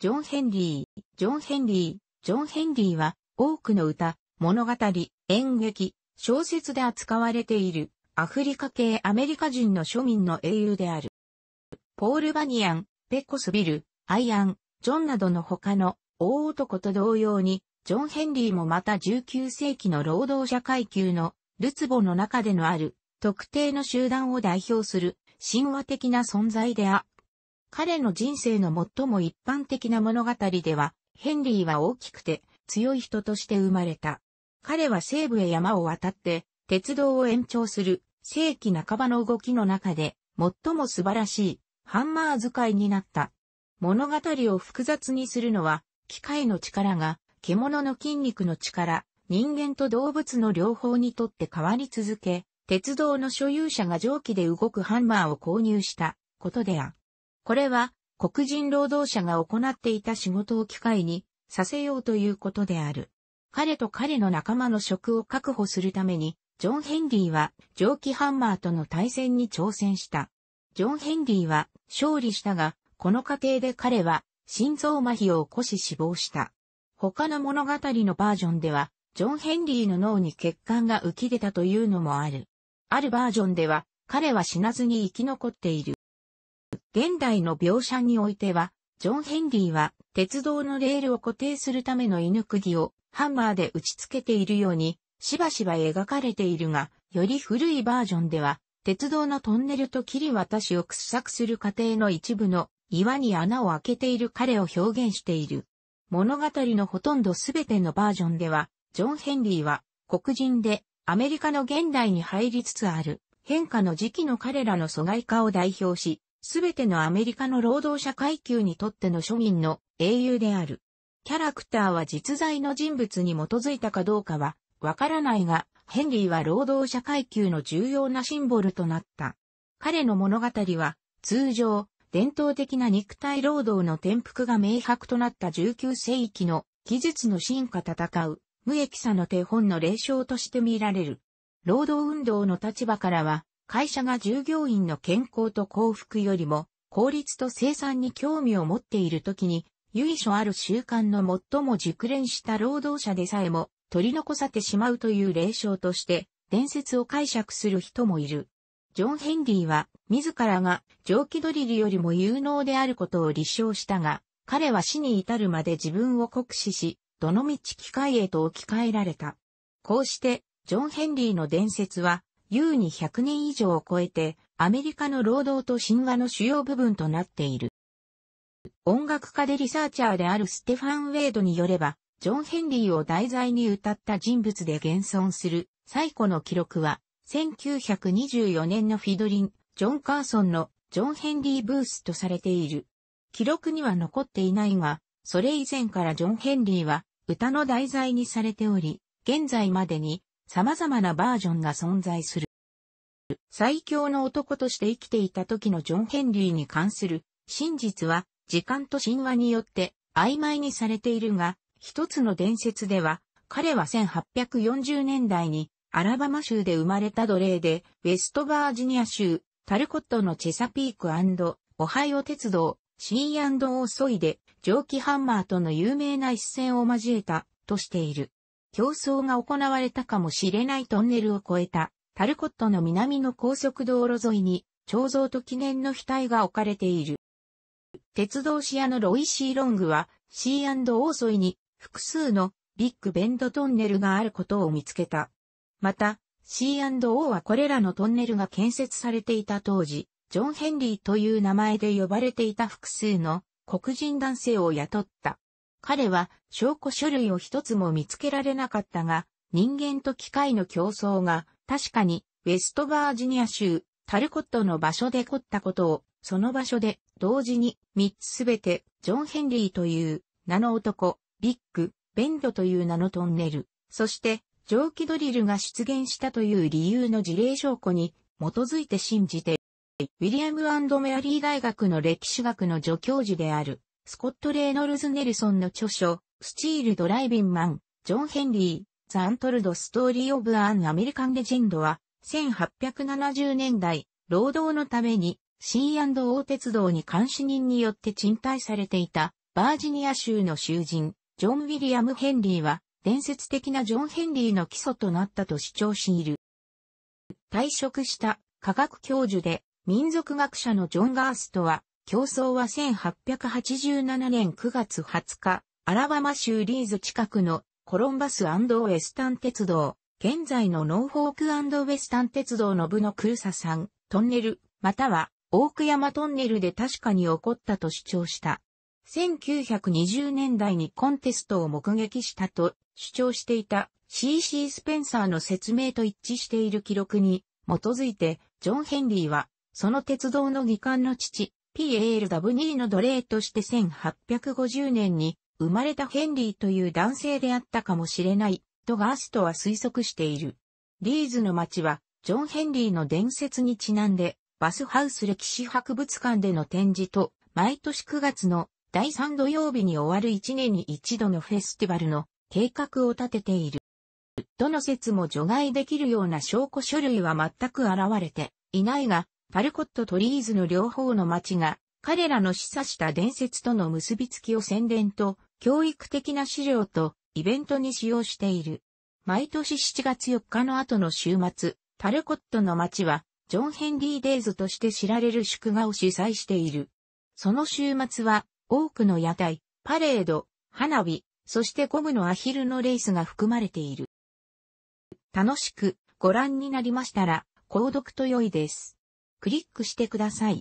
ジョン・ヘンリー、ジョン・ヘンリー、ジョン・ヘンリーは多くの歌、物語、演劇、小説で扱われているアフリカ系アメリカ人の庶民の英雄である。ポール・バニアン、ペコスビル、アイアン、ジョンなどの他の大男と同様に、ジョン・ヘンリーもまた19世紀の労働者階級のルツボの中でのある特定の集団を代表する神話的な存在であ。彼の人生の最も一般的な物語では、ヘンリーは大きくて強い人として生まれた。彼は西部へ山を渡って鉄道を延長する世紀半ばの動きの中で最も素晴らしいハンマー使いになった。物語を複雑にするのは機械の力が獣の筋肉の力、人間と動物の両方にとって変わり続け、鉄道の所有者が蒸気で動くハンマーを購入したことである。これは黒人労働者が行っていた仕事を機会にさせようということである。彼と彼の仲間の職を確保するために、ジョン・ヘンリーは蒸気ハンマーとの対戦に挑戦した。ジョン・ヘンリーは勝利したが、この過程で彼は心臓麻痺を起こし死亡した。他の物語のバージョンでは、ジョン・ヘンリーの脳に血管が浮き出たというのもある。あるバージョンでは、彼は死なずに生き残っている。現代の描写においては、ジョン・ヘンリーは鉄道のレールを固定するための犬釘をハンマーで打ち付けているように、しばしば描かれているが、より古いバージョンでは、鉄道のトンネルと切り渡しを掘削する過程の一部の岩に穴を開けている彼を表現している。物語のほとんどすべてのバージョンでは、ジョン・ヘンリーは黒人でアメリカの現代に入りつつある変化の時期の彼らの疎外化を代表し、すべてのアメリカの労働者階級にとっての庶民の英雄である。キャラクターは実在の人物に基づいたかどうかはわからないが、ヘンリーは労働者階級の重要なシンボルとなった。彼の物語は通常、伝統的な肉体労働の転覆が明白となった19世紀の技術の進化戦う無益さの手本の霊障として見られる。労働運動の立場からは、会社が従業員の健康と幸福よりも、効率と生産に興味を持っているときに、由緒ある習慣の最も熟練した労働者でさえも取り残されてしまうという霊障として、伝説を解釈する人もいる。ジョン・ヘンリーは、自らが蒸気ドリルよりも有能であることを立証したが、彼は死に至るまで自分を酷使し、どのみち機械へと置き換えられた。こうして、ジョン・ヘンリーの伝説は、優に100年以上を超えて、アメリカの労働と神話の主要部分となっている。音楽家でリサーチャーであるステファン・ウェイドによれば、ジョン・ヘンリーを題材に歌った人物で現存する最古の記録は、1924年のフィドリン、ジョン・カーソンのジョン・ヘンリー・ブースとされている。記録には残っていないが、それ以前からジョン・ヘンリーは歌の題材にされており、現在までに様々なバージョンが存在する。最強の男として生きていた時のジョン・ヘンリーに関する真実は時間と神話によって曖昧にされているが、一つの伝説では、彼は1840年代にアラバマ州で生まれた奴隷で、ウェストバージニア州、タルコットのチェサピークオハイオ鉄道、シーオーソイで、蒸気ハンマーとの有名な一戦を交えた、としている。競争が行われたかもしれないトンネルを越えた、タルコットの南の高速道路沿いに、彫像と記念の額が置かれている。鉄道シアのロイシーロングは、シーオーソイに複数のビッグベンドトンネルがあることを見つけた。また、C&O はこれらのトンネルが建設されていた当時、ジョン・ヘンリーという名前で呼ばれていた複数の黒人男性を雇った。彼は証拠書類を一つも見つけられなかったが、人間と機械の競争が確かにウェストバージニア州タルコットの場所で起こったことを、その場所で同時に三つすべてジョン・ヘンリーという名の男、ビッグ、ベンドという名のトンネル、そして蒸気ドリルが出現したという理由の事例証拠に基づいて信じて、ウィリアムメアリー大学の歴史学の助教授である、スコット・レイノルズ・ネルソンの著書、スチール・ドライビンマン、ジョン・ヘンリー、ザ・アントルド・ストーリー・オブ・アン・アメリカン・レジェンドは、1870年代、労働のために C&O 鉄道に監視人によって賃貸されていたバージニア州の囚人、ジョン・ウィリアム・ヘンリーは、伝説的なジョン・ヘンリーの基礎となったと主張している。退職した科学教授で民族学者のジョン・ガーストは、競争は1887年9月20日、アラバマ州リーズ近くのコロンバスウェスタン鉄道、現在のノーフォークウェスタン鉄道の部のクルサ山トンネル、またはオーク山トンネルで確かに起こったと主張した。1920年代にコンテストを目撃したと主張していた C.C. スペンサーの説明と一致している記録に基づいて、ジョン・ヘンリーは、その鉄道の議官の父、P.L.W. の奴隷として1850年に生まれたヘンリーという男性であったかもしれない、とガーストは推測している。リーズの町は、ジョン・ヘンリーの伝説にちなんで、バスハウス歴史博物館での展示と、毎年9月の第3土曜日に終わる1年に一度のフェスティバルの計画を立てている。どの説も除外できるような証拠書類は全く現れていないが、パルコットとリーズの両方の町が彼らの示唆した伝説との結びつきを宣伝と教育的な資料とイベントに使用している。毎年7月4日の後の週末、タルコットの町はジョン・ヘンリー・デイズとして知られる祝賀を主催している。その週末は多くの屋台、パレード、花火、そしてゴムのアヒルのレースが含まれている。楽しくご覧になりましたら、購読と良いです。クリックしてください。